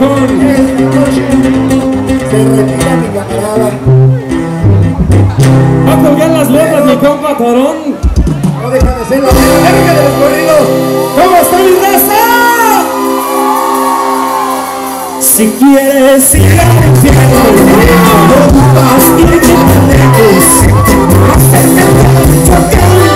mejor. Se retira mi camarada. Va a colgar las botas mi compa Torón. No deja de ser la dinámica de los corridos. ¿Cómo está mi raza? Si quieres ir al infierno, no ocupas ir de lejos. Acércate, chocale.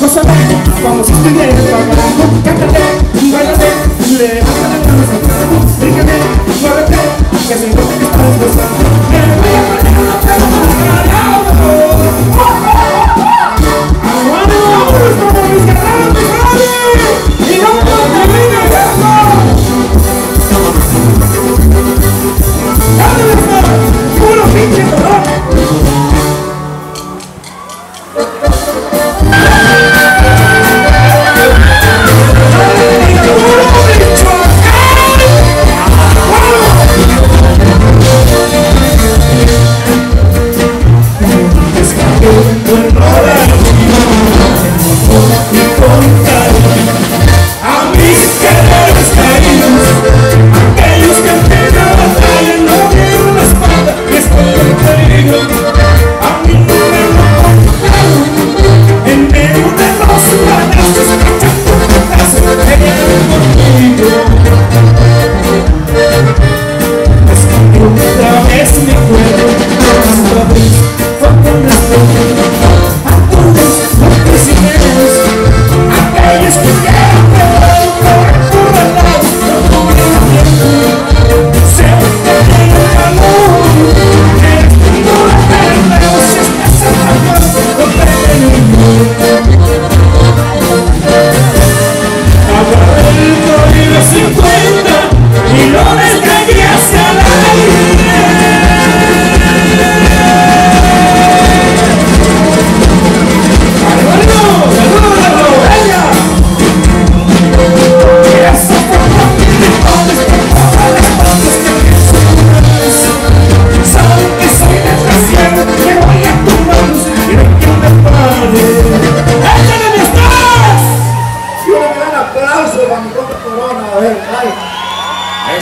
gózate, vamos a tener pagarando, cántate, bailate, levanta la cabeza, fíjate, muévete, que se encuentra que estás gozando. sinto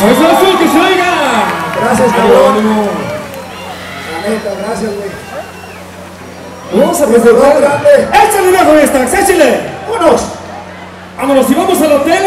¡Eso es que se oiga! Gracias, cabrón. La neta, gracias, güey. Vamos a presentar. ¡Échale una con esta! ¡Échale! ¡Vámonos! ¡Vámonos y vamos al hotel!